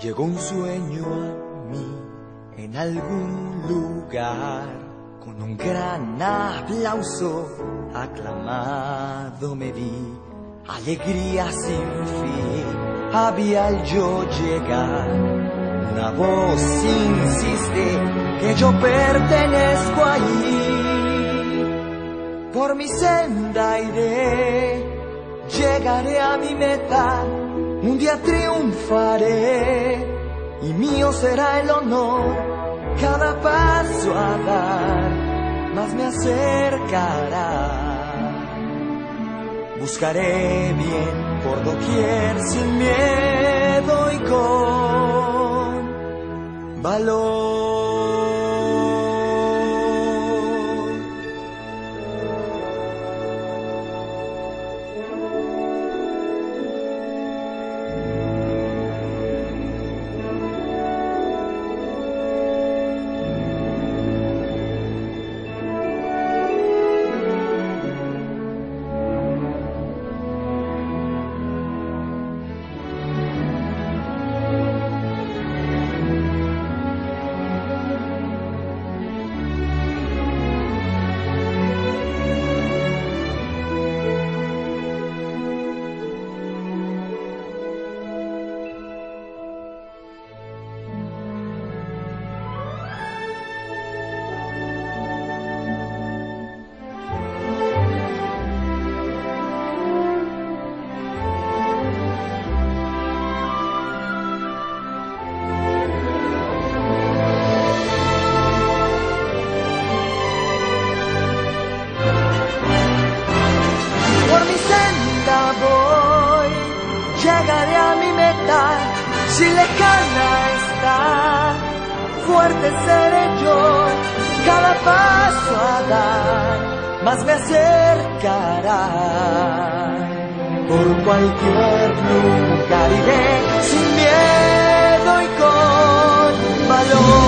Llegó un sueño a mí en algún lugar, con un gran aplauso aclamado me vi, alegría sin fin, había al yo llegar, una voz insiste que yo pertenezco allí, por mi senda iré, llegaré a mi meta, un día triunfaré y mío será el honor cada paso a dar, más me acercará. Buscaré bien por doquier sin miedo y con valor. Si Chilecana está, fuerte seré yo, cada paso a dar, más me acercará. Por cualquier lugar iré sin miedo y con valor.